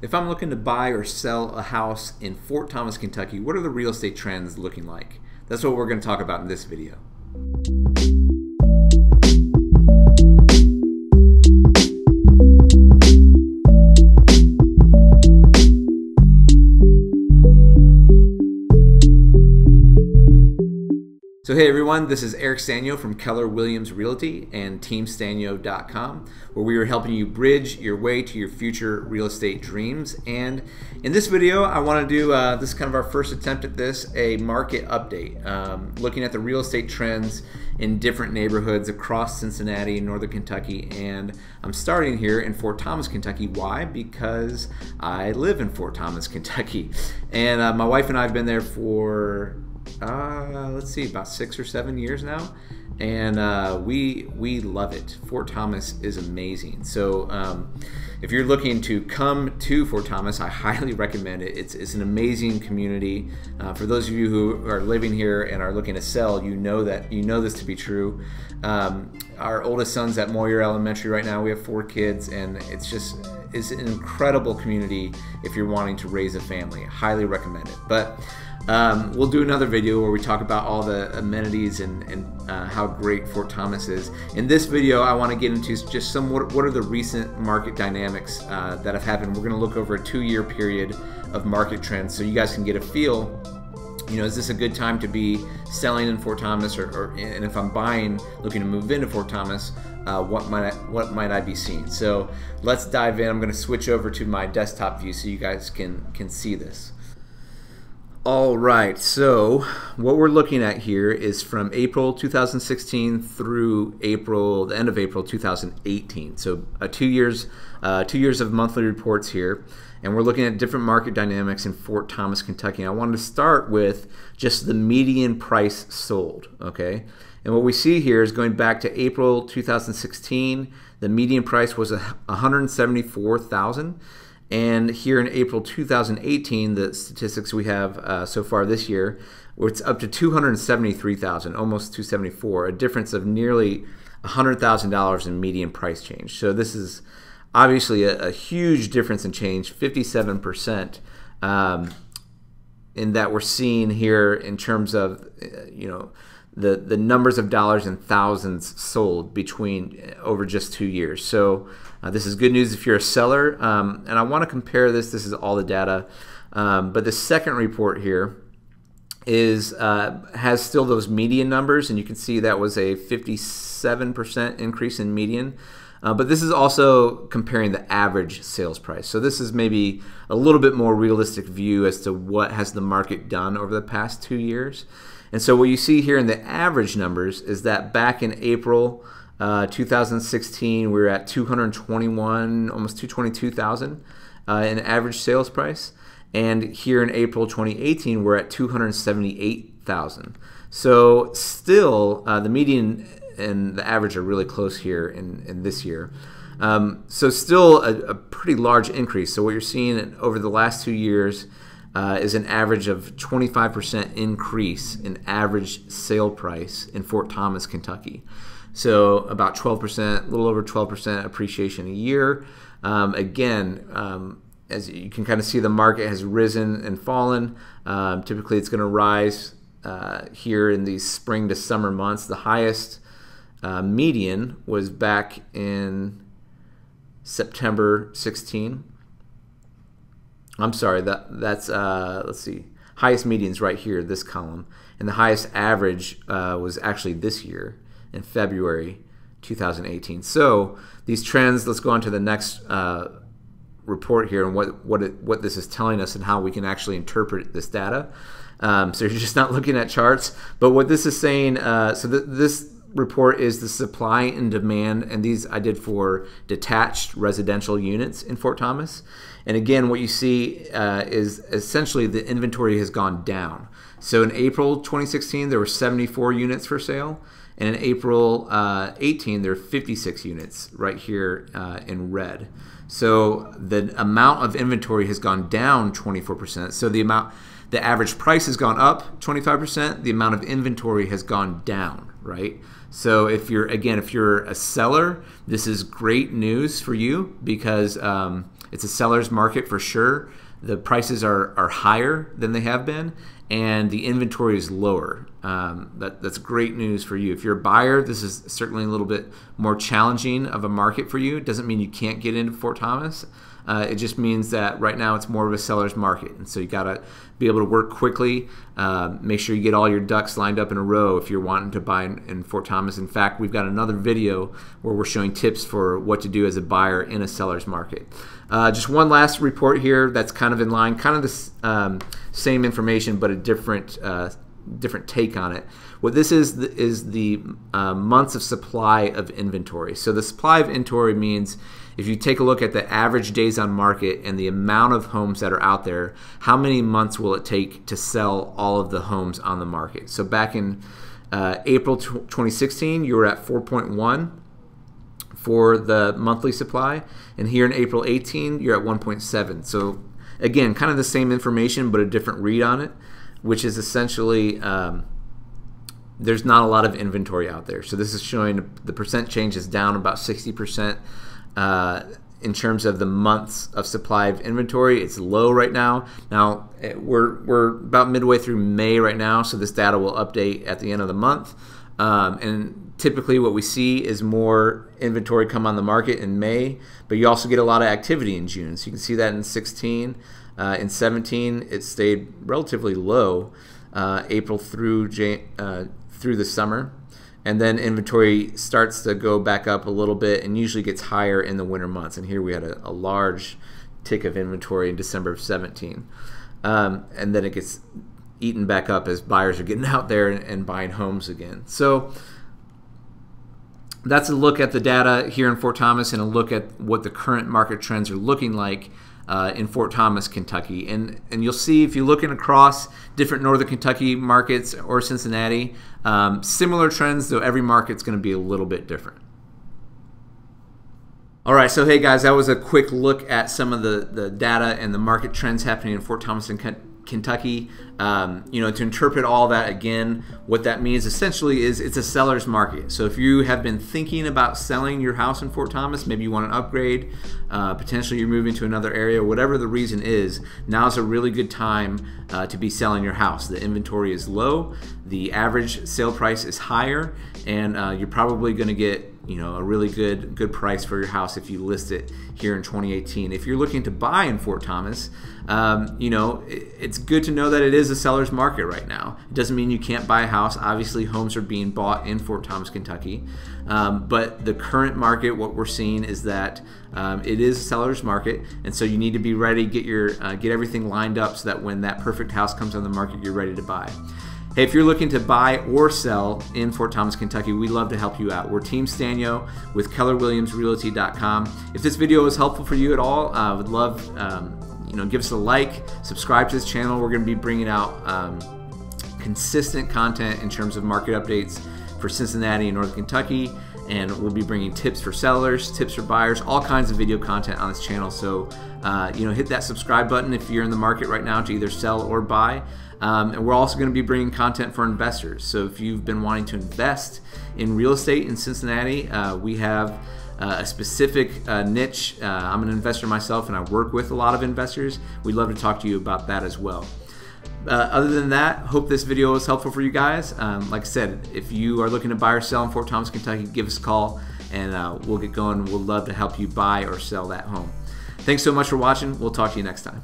If I'm looking to buy or sell a house in Fort Thomas, Kentucky, what are the real estate trends looking like? That's what we're going to talk about in this video. So hey everyone, this is Eric Sztanyo from Keller Williams Realty and TeamSztanyo.com, where we are helping you bridge your way to your future real estate dreams. And in this video, I want to do uh, this is kind of our first attempt at this, a market update, um, looking at the real estate trends in different neighborhoods across Cincinnati Northern Kentucky. And I'm starting here in Fort Thomas, Kentucky. Why? Because I live in Fort Thomas, Kentucky, and uh, my wife and I have been there for uh, let's see, about six or seven years now, and uh, we we love it. Fort Thomas is amazing. So um, if you're looking to come to Fort Thomas, I highly recommend it. It's, it's an amazing community. Uh, for those of you who are living here and are looking to sell, you know that you know this to be true. Um, our oldest son's at Moyer Elementary right now. We have four kids, and it's just it's an incredible community if you're wanting to raise a family. highly recommend it. But um, we'll do another video where we talk about all the amenities and, and uh, how great Fort Thomas is. In this video, I want to get into just some what, what are the recent market dynamics uh, that have happened. We're going to look over a two-year period of market trends so you guys can get a feel you know, is this a good time to be selling in Fort Thomas, or, or and if I'm buying, looking to move into Fort Thomas, uh, what might I, what might I be seeing? So let's dive in. I'm going to switch over to my desktop view so you guys can can see this. All right, so what we're looking at here is from April 2016 through April, the end of April 2018. So uh, two years, uh, two years of monthly reports here, and we're looking at different market dynamics in Fort Thomas, Kentucky. And I wanted to start with just the median price sold. Okay, and what we see here is going back to April 2016. The median price was 174,000. And here in April 2018, the statistics we have uh, so far this year, it's up to 273,000, almost 274, a difference of nearly $100,000 in median price change. So this is obviously a, a huge difference in change, 57%. Um, in that we're seeing here in terms of, uh, you know, the, the numbers of dollars and thousands sold between uh, over just two years. So uh, this is good news if you're a seller. Um, and I want to compare this. This is all the data. Um, but the second report here is uh, has still those median numbers, and you can see that was a 57% increase in median. Uh, but this is also comparing the average sales price. So this is maybe a little bit more realistic view as to what has the market done over the past two years. And so what you see here in the average numbers is that back in April uh, 2016, we were at 221, almost 222,000 uh, in average sales price. And here in April 2018, we're at 278,000. So still, uh, the median and the average are really close here in, in this year. Um, so still a, a, pretty large increase. So what you're seeing over the last two years uh, is an average of 25% increase in average sale price in Fort Thomas, Kentucky. So about 12%, a little over 12% appreciation a year. Um, again, um, as you can kind of see, the market has risen and fallen. Um, typically, it's going to rise uh, here in these spring to summer months. The highest uh, median was back in September 16. I'm sorry, that that's uh, let's see, highest medians right here, this column, and the highest average uh, was actually this year in February 2018. So these trends, let's go on to the next uh, report here and what, what, it, what this is telling us and how we can actually interpret this data. Um, so you're just not looking at charts, but what this is saying, uh, so th this report is the supply and demand, and these I did for detached residential units in Fort Thomas. And again, what you see uh, is essentially the inventory has gone down. So in April 2016, there were 74 units for sale. And in April uh, 18, there are 56 units right here uh, in red. So the amount of inventory has gone down 24%. So the amount, the average price has gone up 25%. The amount of inventory has gone down, right? So if you're again, if you're a seller, this is great news for you because um, it's a seller's market for sure. The prices are, are higher than they have been, and the inventory is lower. Um, that, that's great news for you. If you're a buyer, this is certainly a little bit more challenging of a market for you. It doesn't mean you can't get into Fort Thomas. Uh, it just means that right now it's more of a seller's market, and so you got to be able to work quickly. Uh, make sure you get all your ducks lined up in a row if you're wanting to buy in, in, Fort Thomas. In fact, we've got another video where we're showing tips for what to do as a buyer in a seller's market. Uh, just one last report here that's kind of in line, kind of the um, same information but a different uh, different take on it. What this is is the uh, months of supply of inventory. So the supply of inventory means if you take a look at the average days on market and the amount of homes that are out there, how many months will it take to sell all of the homes on the market? So back in uh, April 2016, you were at 4.1 for the monthly supply, and here in April 18, you're at 1.7. So again, kind of the same information, but a different read on it, which is essentially. Um, there's not a lot of inventory out there. So this is showing the percent change is down about 60% uh, in terms of the months of supply of inventory, it's low right now. Now eh, we're we're about midway through May right now, so this data will update at the end of the month. Um, and typically, what we see is more inventory come on the market in May, but you also get a lot of activity in June. So you can see that in 16, uh, in 17, it stayed relatively low, uh, April through Jan- uh, through the summer and then inventory starts to go back up a little bit and usually gets higher in the winter months. And here we had a, a large tick of inventory in December of 17. Um, and then it gets eaten back up as buyers are getting out there and, and buying homes again. So that's a look at the data here in Fort Thomas and a look at what the current market trends are looking like uh, in Fort Thomas, Kentucky. And, and you'll see if you're looking across different northern Kentucky markets or Cincinnati, um, similar trends, though every market's going to be a little bit different. All right, so hey guys, that was a quick look at some of the, the data and the market trends happening in Fort Thomas and Kentucky. Um, you know, to interpret all that again, what that means essentially is it's a seller's market. So if you have been thinking about selling your house in Fort Thomas, maybe you want an upgrade, uh, potentially you're moving to another area, whatever the reason is, now's a really good time uh, to be selling your house. The inventory is low, the average sale price is higher, and uh, you're probably going to get you know a really good good price for your house if you list it here in 2018. If you're looking to buy in Fort Thomas, um, you know it, it's good to know that it is a seller's market right now. It doesn't mean you can't buy a house. Obviously, homes are being bought in Fort Thomas, Kentucky, um, but the current market, what we're seeing is that um, it is a seller's market, and so you need to be ready, get your uh, get everything lined up so that when that perfect house comes on the market, you're ready to buy. Hey, if you're looking to buy or sell in Fort Thomas, Kentucky, we'd love to help you out. We're Team Sztanyo with KellerWilliamsRealty.com. If this video was helpful for you at all, I uh, would love um, you know give us a like, subscribe to this channel. We're going to be bringing out um, consistent content in terms of market updates for Cincinnati and Northern Kentucky and we'll be bringing tips for sellers, tips for buyers, all kinds of video content on this channel. So, uh, you know, hit that subscribe button if you're in the market right now to either sell or buy. Um, and we're also going to be bringing content for investors. So if you've been wanting to invest in real estate in Cincinnati, uh, we have uh, a specific uh, niche. Uh, I'm an investor myself and I work with a lot of investors. We'd love to talk to you about that as well. Uh, other than that, hope this video was helpful for you guys. Um, like I said, if you are looking to buy or sell in Fort Thomas, Kentucky, give us a call and uh, we'll get going. We'll love to help you buy or sell that home. Thanks so much for watching. We'll talk to you next time.